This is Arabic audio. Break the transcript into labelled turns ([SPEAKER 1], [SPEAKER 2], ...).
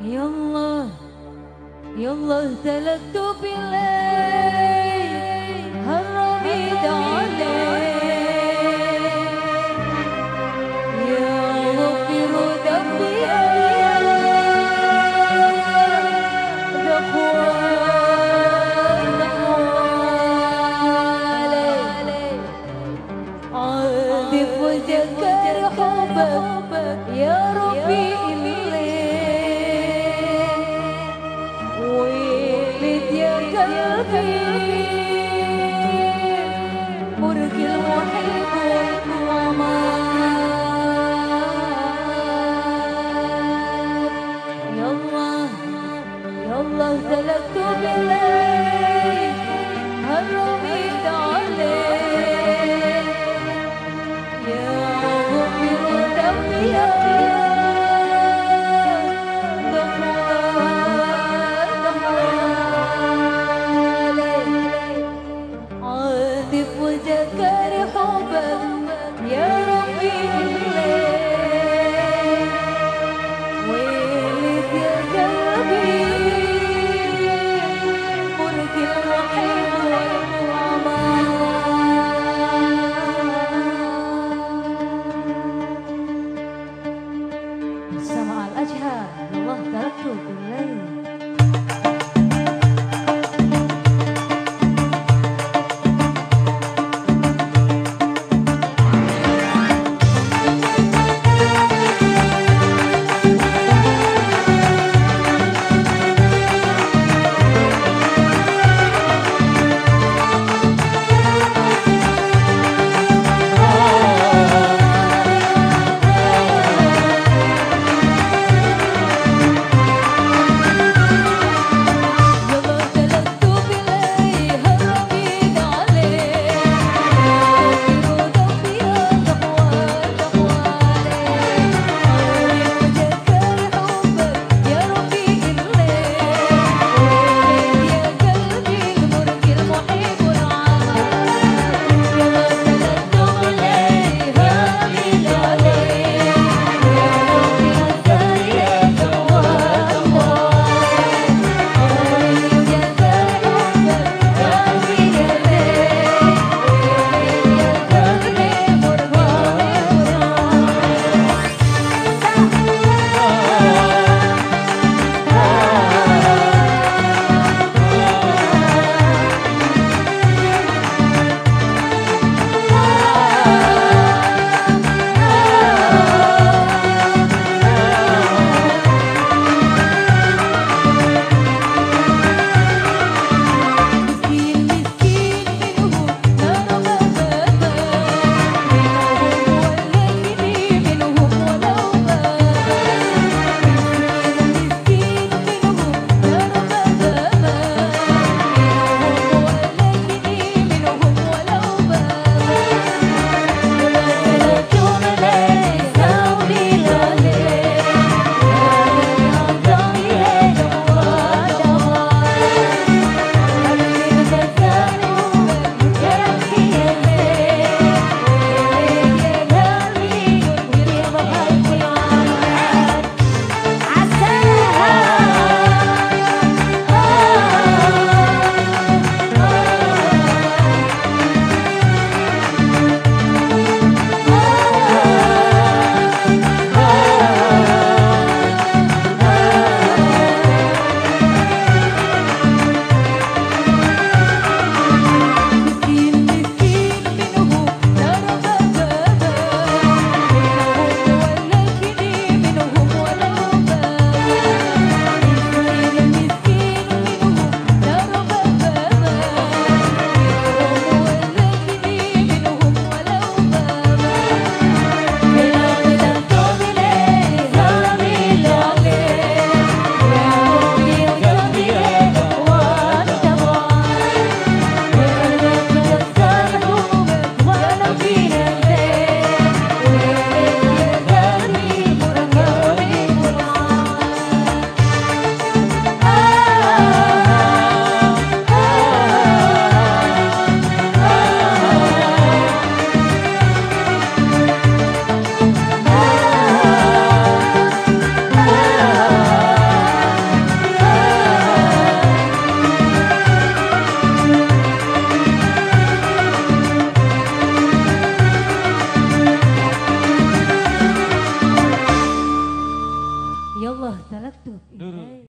[SPEAKER 1] يا الله يا الله. السمع الأجهر الله تركته بالليل